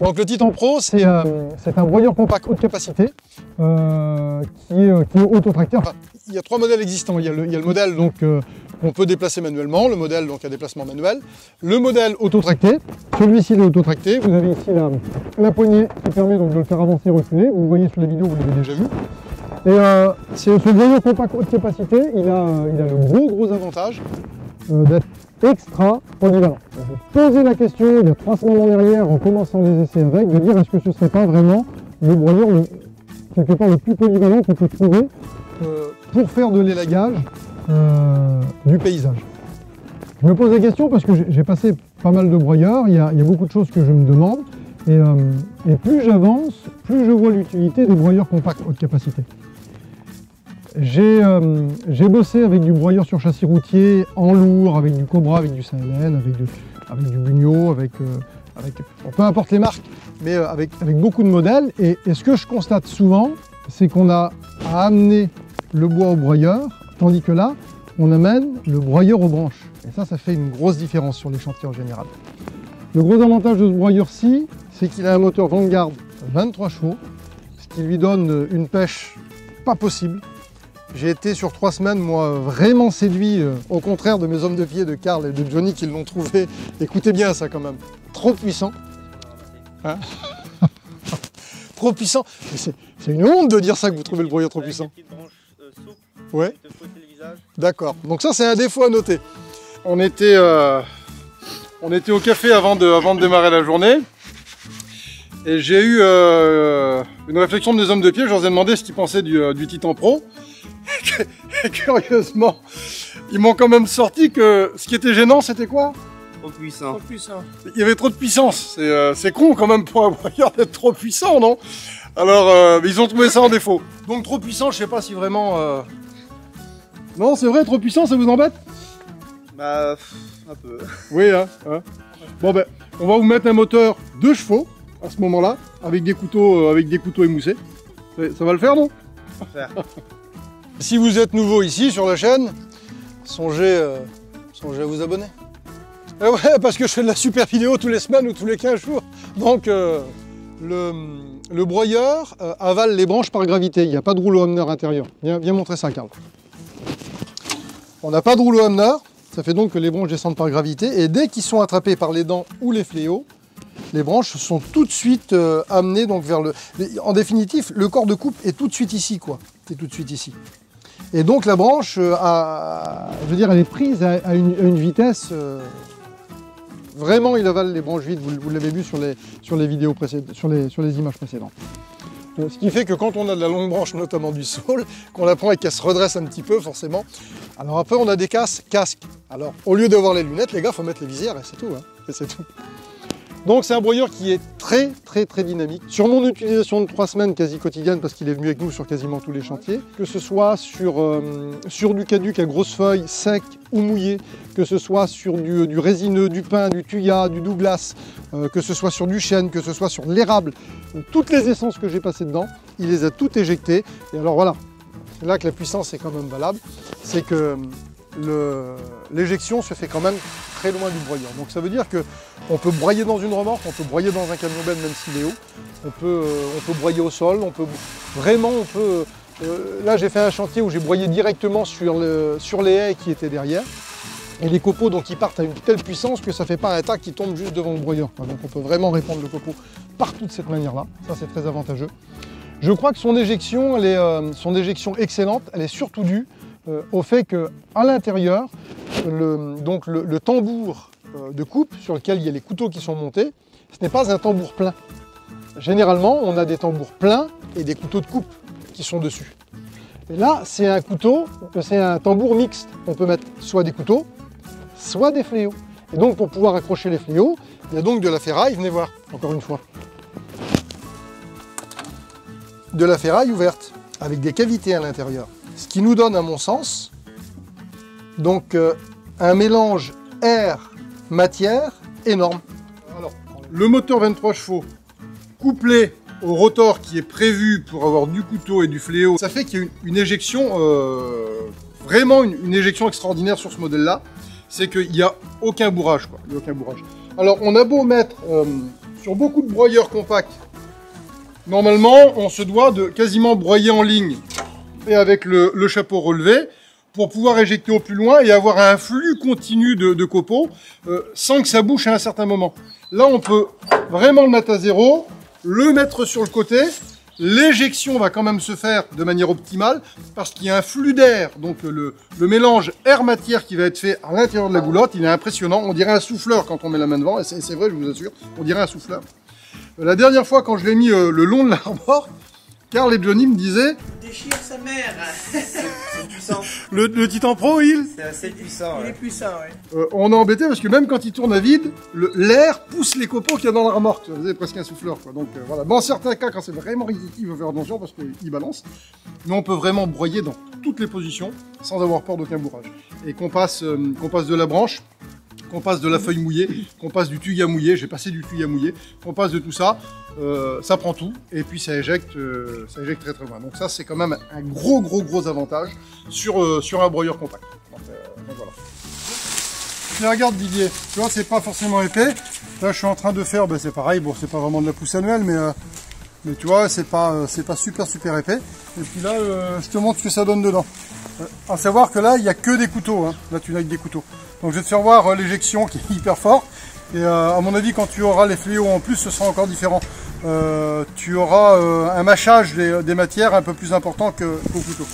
Donc le Titan Pro, c'est euh, c'est un broyeur compact haute capacité euh, qui est, euh, qui est. Enfin, il y a trois modèles existants. Il y a le, il y a le modèle donc qu'on peut déplacer manuellement, le modèle donc à déplacement manuel, le modèle autotracté. Celui-ci est autotracté. Vous avez ici la, la poignée qui permet donc de le faire avancer et reculer. Vous voyez sur les vidéos, vous l'avez déjà vu. Et ce broyeur compact haute capacité, il a, il a le gros gros avantage d'être extra polyvalent. Je me posais la question il y a trois semaines en arrière en commençant les essais avec, de dire est-ce que ce serait pas vraiment le broyeur le, quelque part le plus polyvalent qu'on peut trouver euh, pour faire de l'élagage euh, du paysage. Je me pose la question parce que j'ai- passé pas mal de broyeurs, il y, a, il y a beaucoup de choses que je me demande, et, euh, et plus j'avance, plus je vois l'utilité des broyeurs compacts haute capacité. J'ai euh, j'ai bossé avec du broyeur sur châssis routier en lourd, avec du Cobra, avec du Saint-Hélène, avec du, Bugno, avec, euh, peu importe les marques, mais euh, avec, avec beaucoup de modèles. Et, et ce que je constate souvent, c'est qu'on a à amener le bois au broyeur, tandis que là, on amène le broyeur aux branches. Et ça, ça fait une grosse différence sur les chantiers en général. Le gros avantage de ce broyeur-ci, c'est qu'il a un moteur Vanguard 23 chevaux, ce qui lui donne une pêche pas possible. J'ai été sur trois semaines, moi, vraiment séduit, euh, au contraire de mes hommes de pied, de Karl et de Johnny qui l'ont trouvé. Écoutez bien ça quand même. Trop puissant. Hein trop puissant. C'est une honte de dire ça que vous trouvez le broyeur trop puissant. Ouais. D'accord. Donc ça, c'est un défaut à noter. On était, euh, on était au café avant de, avant de démarrer la journée. Et j'ai eu euh, une réflexion de mes hommes de pied. Je leur ai demandé ce qu'ils pensaient du, euh, du Titan Pro. Et curieusement, ils m'ont quand même sorti que ce qui était gênant, c'était quoi? Trop puissant. Il y avait trop de puissance. C'est euh, c'est con quand même pour un broyeur d'être trop puissant, non? Alors, euh, ils ont trouvé ça en défaut. Donc trop puissant, je sais pas si vraiment... euh, Non, c'est vrai, trop puissant, ça vous embête? Bah, un peu. Oui, hein, hein. Bon ben, on va vous mettre un moteur de chevaux à ce moment-là, avec des couteaux, euh, avec des couteaux émoussés. Ça, ça va le faire, non? Faire. Si vous êtes nouveau ici sur la chaîne, songez, euh, à vous abonner. Eh ouais, parce que je fais de la super vidéo tous les semaines ou tous les 15 jours. Donc, euh, le, broyeur euh, avale les branches par gravité. Il n'y a pas de rouleau Hamner intérieur. Viens, montrer ça, Karl. On n'a pas de rouleau Hamner. Ça fait donc que les branches descendent par gravité. Et dès qu'ils sont attrapés par les dents ou les fléaux, les branches sont tout de suite amenées donc vers le. En définitive, le corps de coupe est tout de suite ici, quoi. C'est tout de suite ici. Et donc la branche, euh, a, je veux dire, elle est prise à, une, vitesse. euh, vraiment, il avale les branches vides. Vous, l'avez vu sur les, sur les vidéos précédentes, sur les, sur les images précédentes. Euh, Ce qui fait que quand on a de la longue branche, notamment du saule, qu'on la prend et qu'elle se redresse un petit peu, forcément. Alors après, on a des casques, casques. Alors, au lieu d'avoir les lunettes, les gars, faut mettre les visières c'est tout. hein. Et c'est tout. Donc c'est un broyeur qui est très très très dynamique. Sur mon utilisation de trois semaines quasi quotidienne, parce qu'il est venu avec nous sur quasiment tous les chantiers, que ce soit sur, euh, sur du caduc à grosses feuilles, sec ou mouillé, que ce soit sur du, résineux, du pin, du tuya, du douglas, euh, que ce soit sur du chêne, que ce soit sur l'érable, toutes les essences que j'ai passées dedans, il les a toutes éjectées. Et alors voilà, c'est là que la puissance est quand même valable, c'est que le- l'éjection se fait quand même très loin du broyeur. Donc ça veut dire que on peut broyer dans une remorque, on peut broyer dans un camion benne même s'il est haut, on peut, euh, on peut broyer au sol, on peut vraiment, on peut. euh, là j'ai fait un chantier où j'ai broyé directement sur, le, sur les haies qui étaient derrière. Et les copeaux donc ils partent à une telle puissance que ça fait pas un tas qui tombe juste devant le broyeur. Donc on peut vraiment répandre le copeau partout de cette manière-là. Ça c'est très avantageux. Je crois que son éjection, elle est, euh, son éjection excellente, elle est surtout due euh, au fait que à l'intérieur, le, donc le, le tambour euh, de coupe sur lequel il y a les couteaux qui sont montés, ce n'est pas un tambour plein. Généralement, on a des tambours pleins et des couteaux de coupe qui sont dessus. Et là, c'est un couteau, c'est un tambour mixte. On peut mettre soit des couteaux, soit des fléaux. Et donc, pour pouvoir accrocher les fléaux, il y a donc de la ferraille, venez voir, encore une fois. De la ferraille ouverte, avec des cavités à l'intérieur. Ce qui nous donne, à mon sens, donc euh, un mélange air-matière énorme. Le moteur 23 chevaux, couplé au rotor qui est prévu pour avoir du couteau et du fléau, ça fait qu'il y a une, éjection, euh, vraiment une, éjection extraordinaire sur ce modèle-là. C'est qu'il n'y a aucun bourrage, aucun bourrage. Alors, on a beau mettre euh, sur beaucoup de broyeurs compacts, normalement, on se doit de quasiment broyer en ligne et avec le, chapeau relevé pour pouvoir éjecter au plus loin et avoir un flux continu de, copeaux euh, sans que ça bouche à un certain moment. Là, on peut vraiment le mettre à zéro, le mettre sur le côté. L'éjection va quand même se faire de manière optimale parce qu'il y a un flux d'air, donc le, mélange air-matière qui va être fait à l'intérieur de la goulotte, il est impressionnant. On dirait un souffleur quand on met la main devant, et c'est c'est vrai, je vous assure, on dirait un souffleur. Euh, La dernière fois, quand je l'ai mis euh, le long de l'arbre, Carl et Johnny me disaient Déchire sa mère. C'est puissant. le, le Titan Pro, il C'est assez puissant. Il est puissant. Euh, on est embêté parce que même quand il tourne à vide, le- l'air pousse les copeaux qu'il y a dans la remorque. Vous avez presque un souffleur. Quoi. Donc euh, voilà. Dans certains cas, quand c'est vraiment risqué, il faut faire attention parce qu'il balance. Mais on peut vraiment broyer dans toutes les positions sans avoir peur d'aucun bourrage. Et qu'on passe, euh, qu'on passe de la branche, qu'on passe de la feuille mouillée, qu'on passe du tuya mouillé, j'ai passé du tuya mouillé, qu'on passe de tout ça, euh, ça prend tout et puis ça éjecte, euh, ça éjecte très très loin. Donc ça c'est quand même un gros gros gros avantage sur, euh, sur un broyeur compact. Donc, donc Didier, tu vois c'est pas forcément épais. Là je suis en train de faire, ben, c'est pareil, bon c'est pas vraiment de la pousse annuelle mais, mais tu vois c'est pas, c'est pas super super épais. Et puis là je te montre ce que ça donne dedans. À savoir que là il y a que des couteaux, hein. là tu n'as que des couteaux. Donc je vais te faire voir euh, l'éjection qui est hyper fort. Et euh, à mon avis quand tu auras les fléaux en plus ce sera encore différent. Euh, tu auras un mâchage des, des matières un peu plus important qu'au couteau.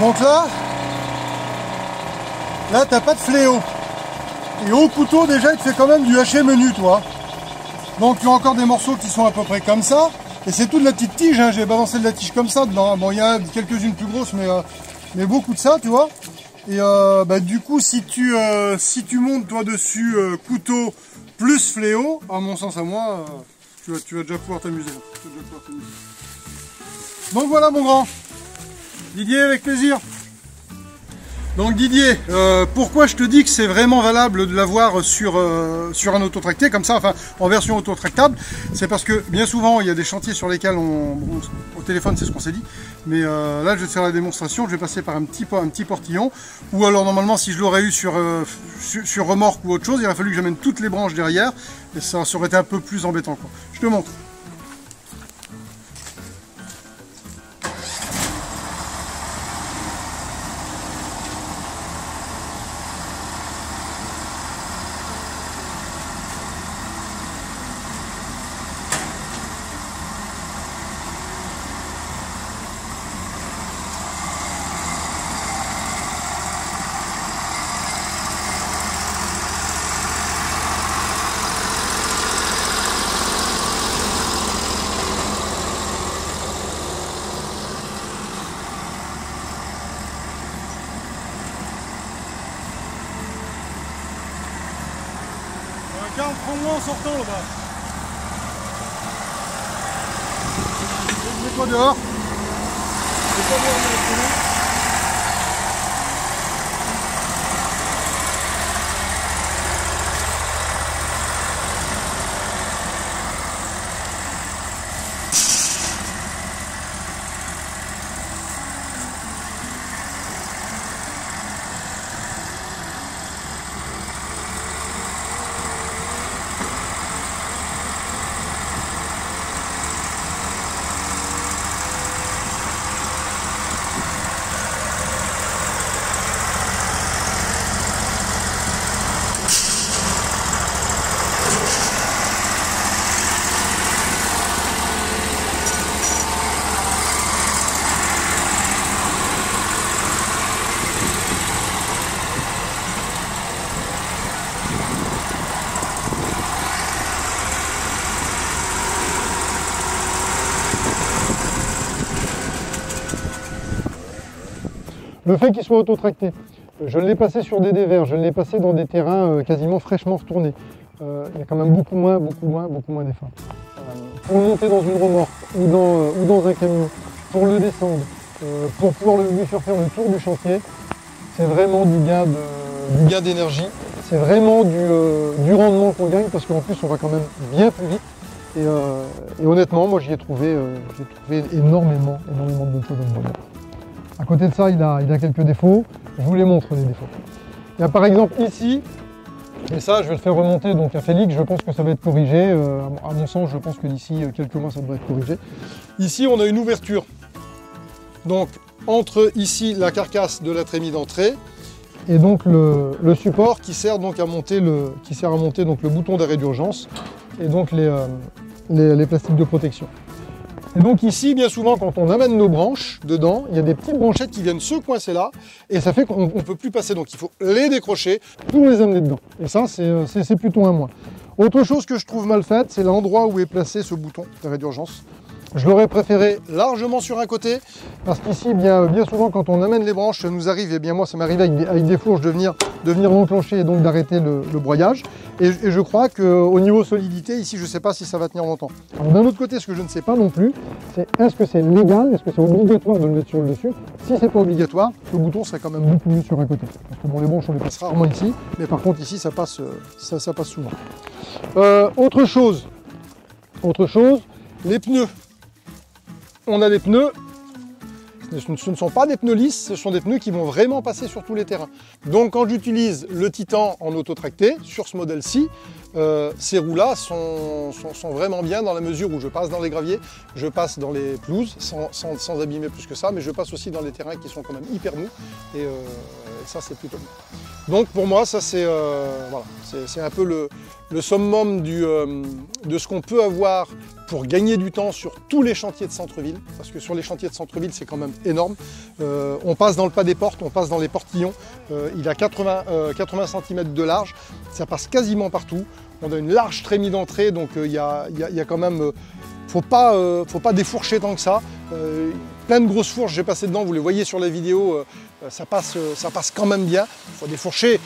Donc là, là t'as pas de fléau. Et au couteau déjà il te fait quand même du haché menu toi. Donc tu as encore des morceaux qui sont à peu près comme ça. Et c'est toute la petite tige, hein. j'ai balancé de la tige comme ça dedans. Bon il y a quelques-unes plus grosses mais, euh, mais beaucoup de ça tu vois. Et euh, bah, du coup si tu, euh, si tu montes toi dessus couteau plus fléau, à mon sens à moi, tu, vas. Tu vas déjà pouvoir t'amuser. Donc voilà mon grand. Didier avec plaisir. Donc Didier, euh, pourquoi je te dis que c'est vraiment valable de l'avoir sur, euh, sur un autotracté comme ça, enfin en version autotractable, c'est parce que bien souvent il y a des chantiers sur lesquels on, au téléphone c'est ce qu'on s'est dit, mais euh, là je vais te faire la démonstration, je vais passer par un petit, un petit portillon, ou alors normalement si je l'aurais eu sur, sur, sur remorque ou autre chose, il aurait fallu que j'amène toutes les branches derrière, et ça, ça aurait été un peu plus embêtant. Quoi. Je te montre. Prends-moi en sortant là-bas. Mets-toi dehors. Mets-toi dehors, directement. Le fait qu'il soit auto-tracté, je l'ai passé sur des dévers, je l'ai passé dans des terrains euh, quasiment fraîchement retournés. Euh, il y a quand même beaucoup moins, beaucoup moins, beaucoup moins d'efforts. Euh, pour le monter dans une remorque ou dans, un camion, pour le descendre, pour pouvoir lui faire faire le tour du chantier, c'est vraiment du gain d'énergie. C'est vraiment du, rendement qu'on gagne parce qu'en plus on va quand même bien plus vite. Et, honnêtement, moi j'y ai trouvé, énormément, énormément de beauté dans le modèle. À côté de ça, il a, a quelques défauts. Je vous les montre les défauts. Il y a par exemple ici, et ça je vais le faire remonter donc à Félix, je pense que ça va être corrigé. Euh, à mon- sens, je pense que d'ici euh, quelques mois ça devrait être corrigé. Ici on a une ouverture. Donc entre ici la carcasse de la trémie d'entrée et donc le, support qui sert à monter le, qui sert à monter le bouton d'arrêt d'urgence et donc les, euh, plastiques de protection. Et donc ici, bien souvent, quand on amène nos branches dedans, il y a des petites branchettes qui viennent se coincer là, et ça fait qu'on ne peut plus passer. Donc il faut les décrocher pour les amener dedans. Et ça, c'est euh, plutôt un moins. Autre chose que je trouve mal faite, c'est l'endroit où est placé ce bouton d'arrêt d'urgence. Je l'aurais préféré largement sur un côté, parce qu'ici, bien, bien souvent, quand on amène les branches, ça nous arrive, et bien moi, ça m'arrivait avec, avec des fourches de venir, de venir l'enclencher et donc d'arrêter le, le broyage. Et, et je crois qu'au niveau solidité, ici, je ne sais pas si ça va tenir longtemps. D'un autre côté, ce que je ne sais pas non plus, c'est est-ce que c'est légal, est-ce que c'est obligatoire de le mettre sur le dessus? Si c'est pas obligatoire, le bouton serait quand même beaucoup mieux sur un côté. Parce que bon, les branches, on les passe rarement ici, mais par contre, ici, ça passe, ça, ça passe souvent. Euh, autre chose, autre chose, les pneus on a des pneus, ce ne- sont pas des pneus lisses, ce sont des pneus qui vont vraiment passer sur tous les terrains. Donc quand j'utilise le Titan en auto-tracté, sur ce modèle-ci, euh, ces roues-là sont, vraiment bien dans la mesure où je passe dans les graviers, je passe dans les pelouses, sans, abîmer plus que ça, mais je passe aussi dans les terrains qui sont quand même hyper mous, et euh, ça c'est plutôt bien. Donc pour moi, ça c'est euh, un peu le, le summum euh, de ce qu'on peut avoir pour gagner du temps sur tous les chantiers de centre-ville, parce que sur les chantiers de centre-ville, c'est quand même énorme. Euh, on passe dans le pas des portes, on passe dans les portillons, Euh, il a 80, euh, 80 cm de large, ça passe quasiment partout. On a une large trémie d'entrée, donc il y, a, quand même... faut pas, faut pas défourcher tant que ça. Plein de grosses fourches, j'ai passé dedans, vous les voyez sur la vidéo, euh, euh, ça, passe, euh, ça passe quand même bien. Il faut défourcher,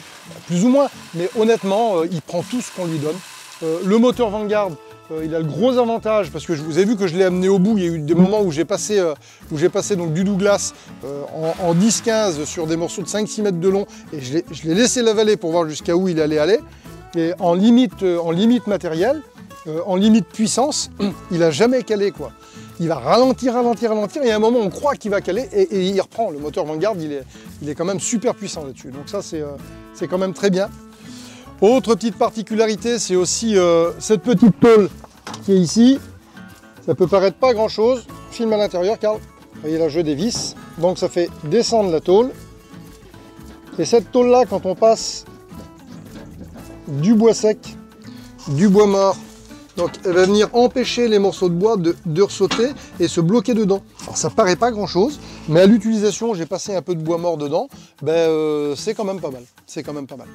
plus ou moins, mais honnêtement, il prend tout ce qu'on lui donne. Le moteur Vanguard, il a le gros avantage, parce que je vous ai vu que je l'ai amené au bout, il y a eu des moments où j'ai passé, où j'ai passé donc, du Douglas en, en 10-15 sur des morceaux de 5-6 mètres de long, et je l'ai- laissé lavaler pour voir jusqu'à où il allait aller. Et en limite, en limite matérielle, en limite puissance, il a jamais calé quoi. Il va ralentir, ralentir, ralentir, et à un moment on croit qu'il va caler et, il reprend. Le moteur Vanguard, il est, il est quand même super puissant là-dessus. Donc ça c'est euh, quand même très bien. Autre petite particularité, c'est aussi euh, cette petite tôle qui est ici. Ça peut paraître pas grand-chose. Filme à l'intérieur, Carl. Vous voyez là, je dévisse. Donc ça fait descendre la tôle. Et cette tôle-là, quand on passe du bois sec, du bois mort, donc elle va venir empêcher les morceaux de bois de, ressauter et se bloquer dedans. Alors ça paraît pas grand chose, mais à l'utilisation, j'ai passé un peu de bois mort dedans, ben, euh, c'est quand même pas mal. C'est quand même pas mal.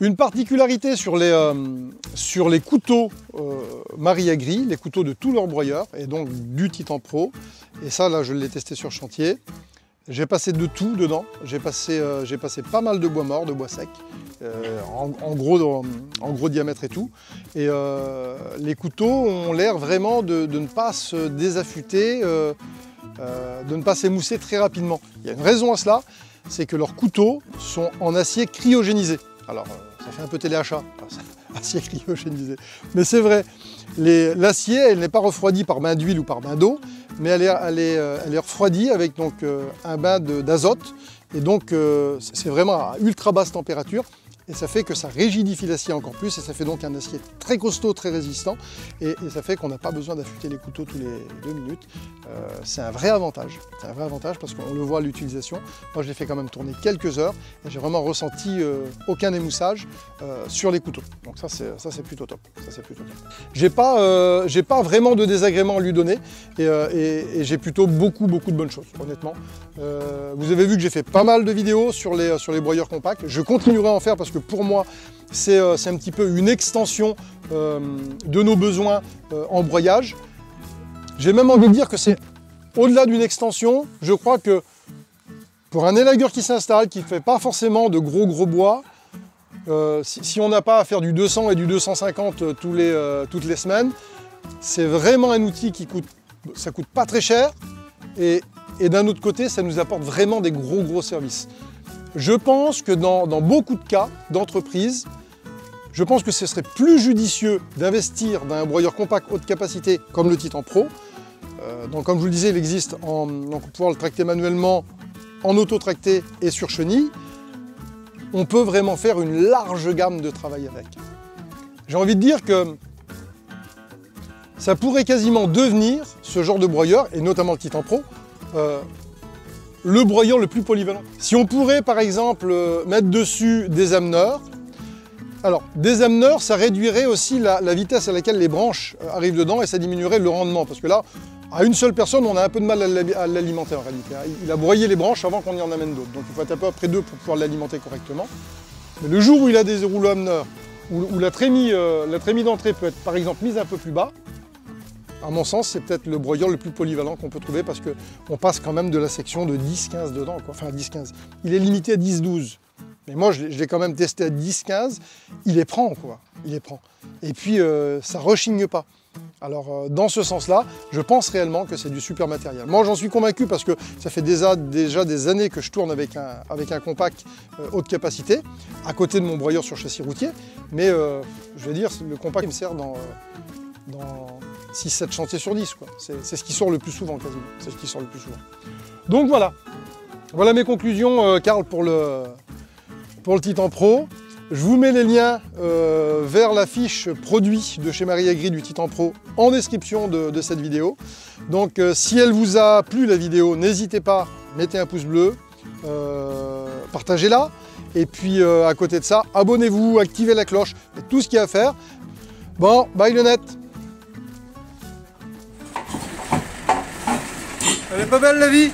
Une particularité sur les, euh, couteaux euh, Maria Gris, les couteaux de tous leurs broyeurs, et donc du Titan Pro, et ça là je l'ai testé sur chantier, j'ai passé de tout dedans, j'ai passé, euh, passé pas mal de bois mort, de bois sec, euh, en, gros, en, gros diamètre et tout. Et euh, les couteaux ont l'air vraiment de, ne pas se désaffûter, de ne pas s'émousser très rapidement. Il y a une raison à cela, c'est que leurs couteaux sont en acier cryogénisé. Alors, ça fait un peu téléachat, acier cryogénisé. Mais c'est vrai, l'acier, elle n'est pas refroidie par bain d'huile ou par bain d'eau, mais euh, elle est refroidie avec donc, euh, un bain d'azote. Et donc, euh, c'est vraiment à ultra basse température. Et ça fait que ça rigidifie l'acier encore plus et ça fait donc un acier très costaud, très résistant. Et, ça fait qu'on n'a pas besoin d'affûter les couteaux tous les deux minutes. Euh, c'est un vrai avantage. C'est un vrai avantage parce qu'on le voit à l'utilisation. Moi, je l'ai fait quand même tourner quelques heures et j'ai vraiment ressenti euh, aucun émoussage euh, sur les couteaux. Donc ça, c'est plutôt top. Ça, c'est plutôt top. J'ai pas, pas vraiment de désagréments à lui donner et, et- j'ai plutôt beaucoup, beaucoup de bonnes choses, honnêtement. Vous avez vu que j'ai fait pas mal de vidéos sur les, sur les broyeurs compacts. Je continuerai à en faire parce que pour moi, c'est euh, c'est un petit peu une extension euh, de nos besoins euh, en broyage. J'ai même envie de dire que c'est au-delà d'une extension. Je crois que pour un élagueur qui s'installe, qui ne fait pas forcément de gros gros bois, si, on n'a pas à faire du 200 et du 250 euh, tous les, toutes les semaines, c'est vraiment un outil qui coûte, ça coûte pas très cher et d'un autre côté, ça nous apporte vraiment des gros gros services. Je pense que dans, beaucoup de cas d'entreprise, je pense que ce serait plus judicieux d'investir dans un broyeur compact haute capacité comme le Titan Pro. Euh, donc comme je vous le disais, il existe en donc pouvoir le tracter manuellement, en auto-tracté et sur chenille. On peut vraiment faire une large gamme de travail avec. J'ai envie de dire que ça pourrait quasiment devenir ce genre de broyeur, et notamment le Titan Pro, euh, le broyeur le plus polyvalent. Si on pourrait par exemple euh, mettre dessus des ameneurs, alors des ameneurs ça réduirait aussi la, vitesse à laquelle les branches euh, arrivent dedans et ça diminuerait le rendement parce que là, à une seule personne, on a un peu de mal à l'ali- à l'alimenter en réalité. hein. Il a broyé les branches avant qu'on y en amène d'autres, donc il faut être à peu près deux pour pouvoir l'alimenter correctement. Mais le jour où il a des rouleaux ameneurs, où, où la trémie, euh, la trémie d'entrée peut être par exemple mise un peu plus bas, à mon sens, c'est peut-être le broyeur le plus polyvalent qu'on peut trouver parce qu'on passe quand même de la section de 10-15 dedans, quoi. enfin 10-15. Il est limité à 10-12. Mais moi, je l'ai quand même testé à 10-15, il les prend, quoi. Il les prend. Et puis, euh, ça rechigne pas. Alors, euh, dans ce sens-là, je pense réellement que c'est du super matériel. Moi, j'en suis convaincu parce que ça fait déjà, déjà des années que je tourne avec un, compact euh, haute capacité, à côté de mon broyeur sur châssis routier. Mais, euh, je veux dire, le compact me sert dans 6-7 chantiers sur 10. quoi. C'est ce qui sort le plus souvent, quasiment. C'est ce qui sort le plus souvent. Donc voilà. Voilà mes conclusions, euh, Karl, pour le, pour Titan Pro. Je vous mets les liens euh, vers la fiche produit de chez Marie Agri du Titan Pro en description de, cette vidéo. Donc euh, si elle vous a plu la vidéo, n'hésitez pas, mettez un pouce bleu, partagez-la. Et puis à côté de ça, abonnez-vous, activez la cloche, tout ce qu'il y a à faire. Bon, bye le Elle est pas belle la vie